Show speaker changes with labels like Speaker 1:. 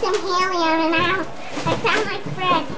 Speaker 1: some helium and now I sound like Fred.